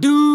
Do